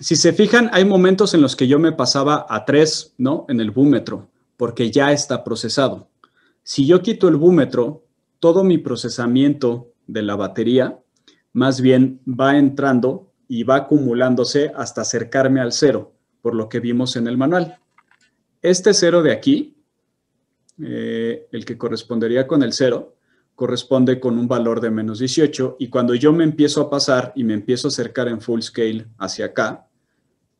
si se fijan, hay momentos en los que yo me pasaba a 3, ¿no? En el búmetro, porque ya está procesado. Si yo quito el búmetro, todo mi procesamiento de la batería más bien va entrando y va acumulándose hasta acercarme al cero, por lo que vimos en el manual. Este cero de aquí, eh, el que correspondería con el cero, corresponde con un valor de menos 18 y cuando yo me empiezo a pasar y me empiezo a acercar en full scale hacia acá,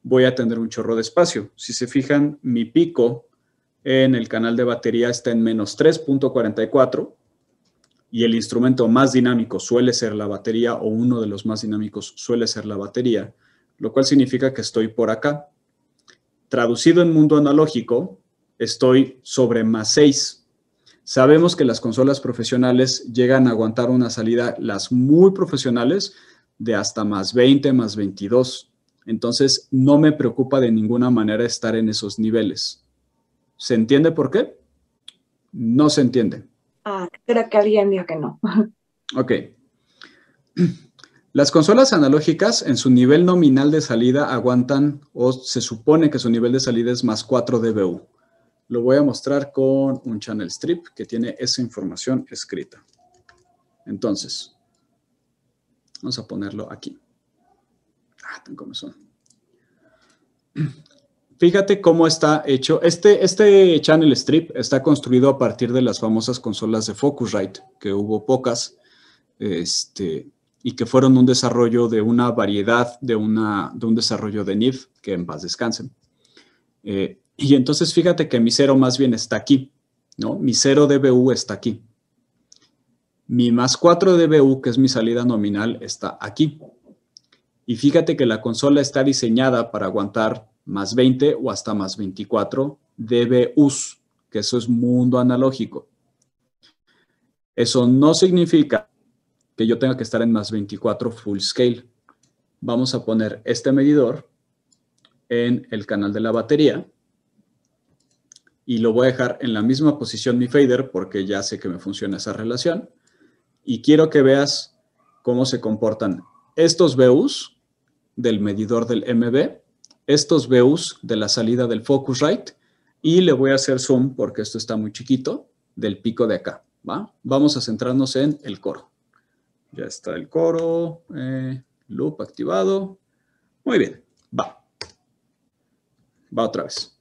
voy a tener un chorro de espacio. Si se fijan, mi pico en el canal de batería está en menos 3.44 y el instrumento más dinámico suele ser la batería o uno de los más dinámicos suele ser la batería, lo cual significa que estoy por acá. Traducido en mundo analógico, estoy sobre más 6 Sabemos que las consolas profesionales llegan a aguantar una salida, las muy profesionales, de hasta más 20, más 22. Entonces, no me preocupa de ninguna manera estar en esos niveles. ¿Se entiende por qué? No se entiende. Ah, creo que alguien dijo que no. Ok. Las consolas analógicas en su nivel nominal de salida aguantan, o se supone que su nivel de salida es más 4 dBU. Lo voy a mostrar con un channel strip que tiene esa información escrita. Entonces, vamos a ponerlo aquí. Ah, tengo comezón. Fíjate cómo está hecho. Este, este channel strip está construido a partir de las famosas consolas de Focusrite, que hubo pocas, este, y que fueron un desarrollo de una variedad, de, una, de un desarrollo de NIF, que en paz descansen. Eh, y entonces fíjate que mi cero más bien está aquí, ¿no? Mi cero dBU está aquí. Mi más 4 dBU, que es mi salida nominal, está aquí. Y fíjate que la consola está diseñada para aguantar más 20 o hasta más 24 dBUs, que eso es mundo analógico. Eso no significa que yo tenga que estar en más 24 full scale. Vamos a poner este medidor en el canal de la batería y lo voy a dejar en la misma posición mi fader porque ya sé que me funciona esa relación. Y quiero que veas cómo se comportan estos BUs del medidor del MB, estos BUs de la salida del Focusrite y le voy a hacer zoom porque esto está muy chiquito del pico de acá. ¿va? Vamos a centrarnos en el coro. Ya está el coro, eh, loop activado. Muy bien, va. Va otra vez.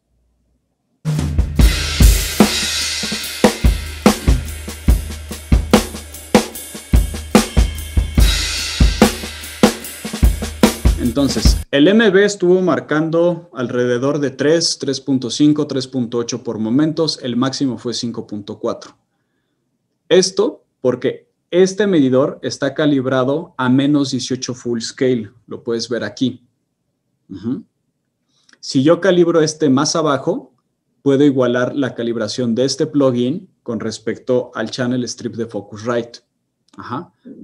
Entonces, el MB estuvo marcando alrededor de 3, 3.5, 3.8 por momentos, el máximo fue 5.4. Esto porque este medidor está calibrado a menos 18 full scale, lo puedes ver aquí. Si yo calibro este más abajo, puedo igualar la calibración de este plugin con respecto al channel strip de Focusrite.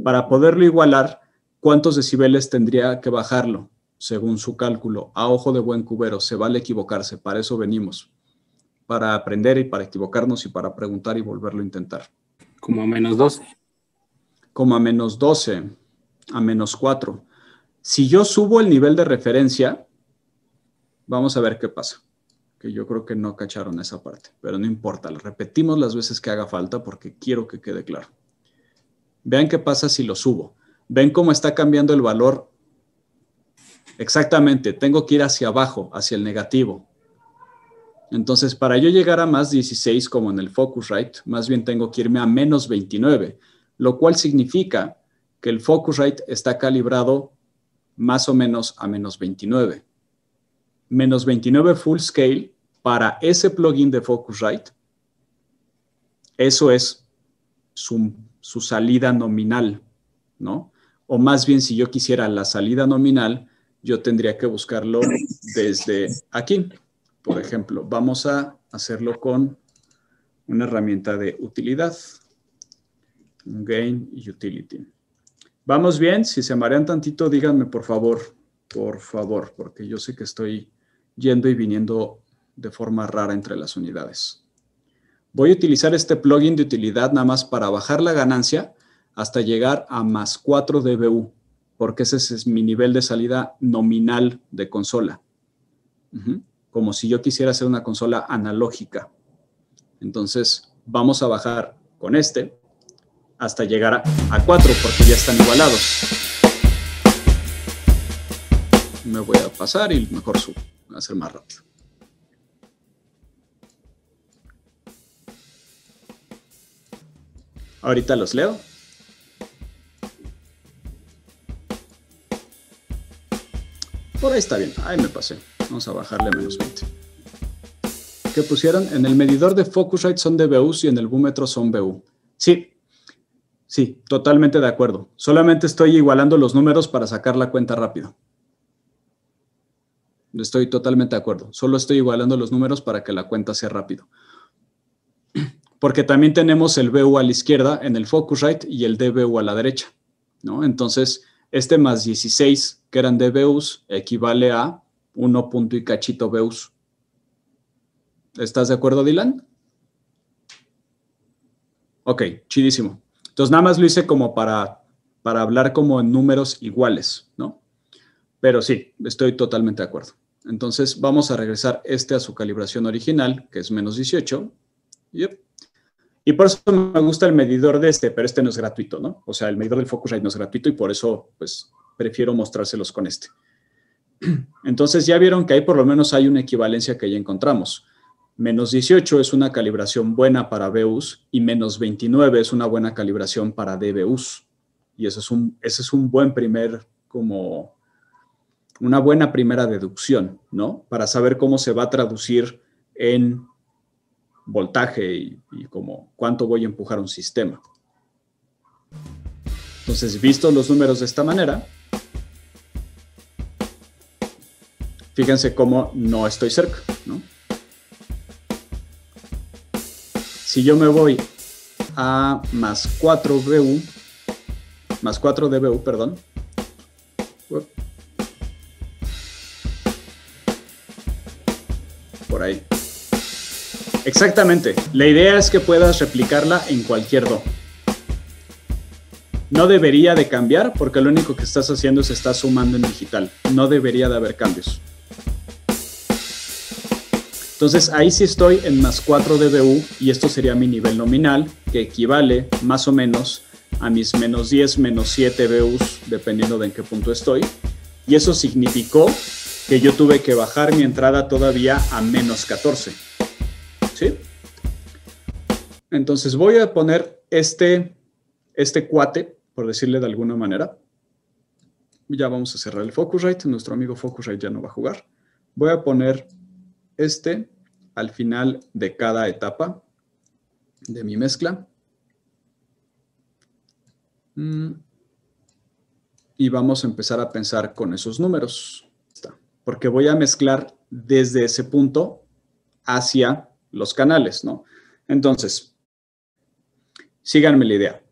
Para poderlo igualar, ¿cuántos decibeles tendría que bajarlo? Según su cálculo, a ojo de buen cubero, se vale equivocarse, para eso venimos, para aprender y para equivocarnos y para preguntar y volverlo a intentar. Como a menos 12. Como a menos 12, a menos 4. Si yo subo el nivel de referencia, vamos a ver qué pasa. Que yo creo que no cacharon esa parte, pero no importa, lo repetimos las veces que haga falta porque quiero que quede claro. Vean qué pasa si lo subo. Ven cómo está cambiando el valor. Exactamente, tengo que ir hacia abajo, hacia el negativo. Entonces, para yo llegar a más 16, como en el Focusrite, más bien tengo que irme a menos 29, lo cual significa que el Focusrite está calibrado más o menos a menos 29. Menos 29 full scale para ese plugin de Focusrite, eso es su, su salida nominal, ¿no? O más bien si yo quisiera la salida nominal, yo tendría que buscarlo desde aquí. Por ejemplo, vamos a hacerlo con una herramienta de utilidad. Gain Utility. ¿Vamos bien? Si se marean tantito, díganme por favor, por favor, porque yo sé que estoy yendo y viniendo de forma rara entre las unidades. Voy a utilizar este plugin de utilidad nada más para bajar la ganancia hasta llegar a más 4 dBU. porque ese es mi nivel de salida nominal de consola. Como si yo quisiera hacer una consola analógica. Entonces, vamos a bajar con este hasta llegar a, 4 porque ya están igualados. Me voy a pasar y mejor subo, a hacer más rápido. Ahorita los leo. Por ahí está bien. Ahí me pasé. Vamos a bajarle menos 20. ¿Qué pusieron? En el medidor de Focusrite son DBUs y en el búmetro son BU. Sí, sí, totalmente de acuerdo. Solamente estoy igualando los números para sacar la cuenta rápido. Estoy totalmente de acuerdo. Solo estoy igualando los números para que la cuenta sea rápido. Porque también tenemos el BU a la izquierda en el Focusrite y el DBU a la derecha. ¿no? Entonces, este más 16 que eran DBUs equivale a 1 punto y cachito BUs. ¿Estás de acuerdo, Dylan? Ok, chidísimo. Entonces, nada más lo hice como para, para hablar como en números iguales, ¿no? Pero sí, estoy totalmente de acuerdo. Entonces, vamos a regresar este a su calibración original, que es menos 18. Y por eso me gusta el medidor de este, pero este no es gratuito, ¿no? O sea, el medidor del Focusrite no es gratuito y por eso, pues, prefiero mostrárselos con este. Entonces, ya vieron que ahí por lo menos hay una equivalencia que ya encontramos. Menos 18 es una calibración buena para BUs y menos 29 es una buena calibración para DBUs. Y eso es un, ese es un buen primer, como, una buena primera deducción, ¿no? Para saber cómo se va a traducir en voltaje y, como cuánto voy a empujar un sistema. Entonces, visto los números de esta manera, fíjense cómo no estoy cerca, Si yo me voy a más 4 BU, más 4 DBU, perdón, por ahí. Exactamente. La idea es que puedas replicarla en cualquier do. No debería de cambiar porque lo único que estás haciendo es estar sumando en digital. No debería de haber cambios. Entonces ahí sí estoy en más 4 dBU y esto sería mi nivel nominal que equivale más o menos a mis menos 10, menos 7 BUs dependiendo de en qué punto estoy. Y eso significó que yo tuve que bajar mi entrada todavía a menos 14. Entonces voy a poner este, este cuate, por decirle de alguna manera. Ya vamos a cerrar el Focusrite, nuestro amigo Focusrite ya no va a jugar. Voy a poner este al final de cada etapa de mi mezcla. Mm. Y vamos a empezar a pensar con esos números. Porque voy a mezclar desde ese punto hacia los canales, ¿no? Entonces, síganme la idea.